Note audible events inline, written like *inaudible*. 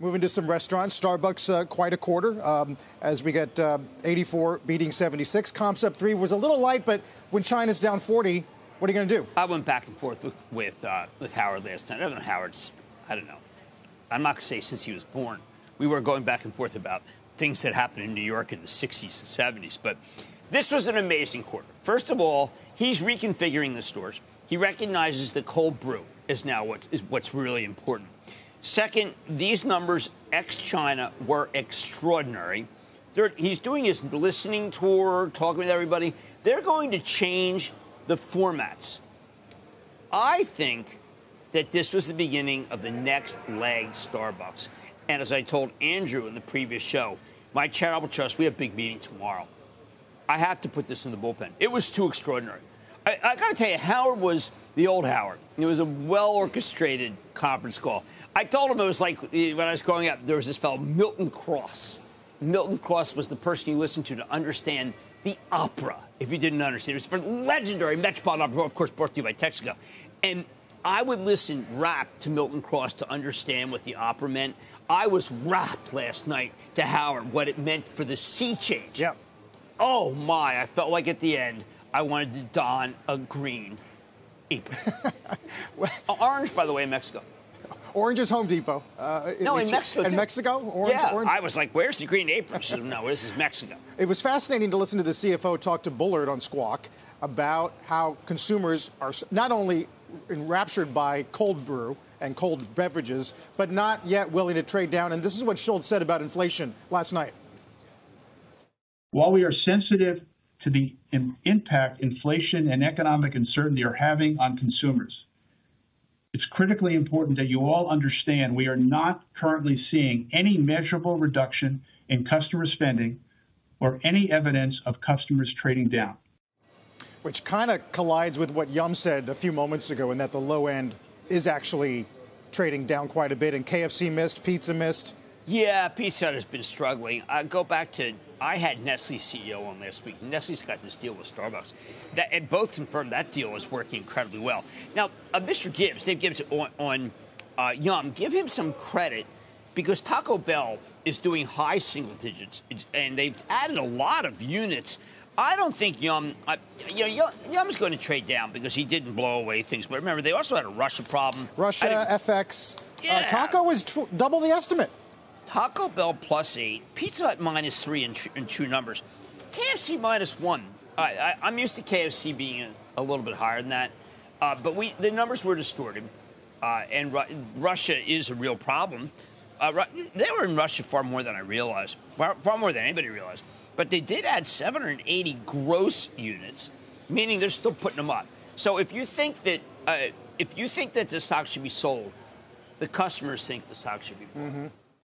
Moving to some restaurants, Starbucks uh, quite a quarter um, as we get uh, 84 beating 76. Comps up three was a little light, but when China's down 40, what are you going to do? I went back and forth with with, uh, with Howard last night. I don't know Howard's. I don't know. I'm not going to say since he was born. We were going back and forth about things that happened in New York in the 60s and 70s, but this was an amazing quarter. First of all, he's reconfiguring the stores. He recognizes the cold brew is now what's, is what's really important. Second, these numbers ex China were extraordinary. Third, he's doing his listening tour, talking with everybody. They're going to change the formats. I think that this was the beginning of the next leg Starbucks. And as I told Andrew in the previous show, my charitable trust, we have a big meeting tomorrow. I have to put this in the bullpen. It was too extraordinary. I, I got to tell you, Howard was the old Howard. It was a well orchestrated conference call. I told him it was like eh, when I was growing up, there was this fellow, Milton Cross. Milton Cross was the person you listened to to understand the opera, if you didn't understand. It was for legendary Metropolitan Opera, of course, brought to you by Texaco. And I would listen rap to Milton Cross to understand what the opera meant. I was rapt last night to Howard what it meant for the sea change. Yep. Oh my! I felt like at the end I wanted to don a green apron. *laughs* Orange, by the way, in Mexico. Orange is Home Depot. Uh, No, in Mexico. In. Mexico? Orange, yeah, orange? I was like, "Where's the green apron?" She said, "No, this is Mexico." It was fascinating to listen to the CFO talk to Bullard on Squawk about how consumers are not only enraptured by cold brew and cold beverages, but not yet willing to trade down. And this is what Schultz said about inflation last night. While we are sensitive to the impact inflation and economic uncertainty are having on consumers, it's critically important that you all understand we are not currently seeing any measurable reduction in customer spending or any evidence of customers trading down. which kind of collides with what Yum said a few moments ago, in that the low end is actually trading down quite a bit, and KFC missed, pizza missed. Yeah, Pizza Hut has been struggling. I go back to I had Nestle CEO on last week. Nestle's got this deal with Starbucks, that, and both confirmed that deal is working incredibly well. Now, uh, Mr. Gibbs, Dave Gibbs on, on uh, Yum, give him some credit because Taco Bell is doing high single digits, it's, and they've added a lot of units. I don't think Yum, uh, you know, Yum, Yum's going to trade down because he didn't blow away things. But remember, they also had a Russia problem. Russia, FX. Uh, Taco was tr- double the estimate. Taco Bell plus eight, Pizza Hut minus three in, in true numbers, KFC minus one. I, I'm used to KFC being a, a little bit higher than that, uh, but we the numbers were distorted, uh, and Ru- Russia is a real problem. Uh, Ru- they were in Russia far more than I realized, far, far more than anybody realized. But they did add 780 gross units, meaning they're still putting them up. So if you think that uh, if you think that the stock should be sold, the customers think the stock should be bought.